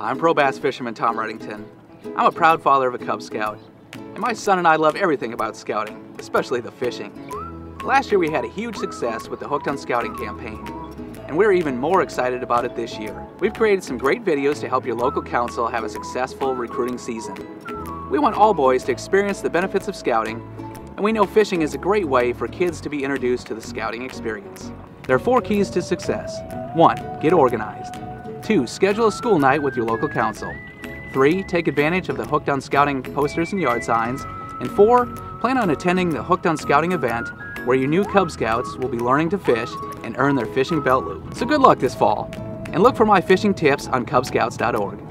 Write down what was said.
I'm pro bass fisherman Tom Redington. I'm a proud father of a Cub Scout, and my son and I love everything about scouting, especially the fishing. Last year we had a huge success with the Hooked on Scouting campaign, and we're even more excited about it this year. We've created some great videos to help your local council have a successful recruiting season. We want all boys to experience the benefits of scouting, and we know fishing is a great way for kids to be introduced to the scouting experience. There are four keys to success. One, get organized. 2. Schedule a school night with your local council. 3. Take advantage of the Hooked on Scouting posters and yard signs. And 4. Plan on attending the Hooked on Scouting event where your new Cub Scouts will be learning to fish and earn their fishing belt loop. So good luck this fall, and look for my fishing tips on cubscouts.org.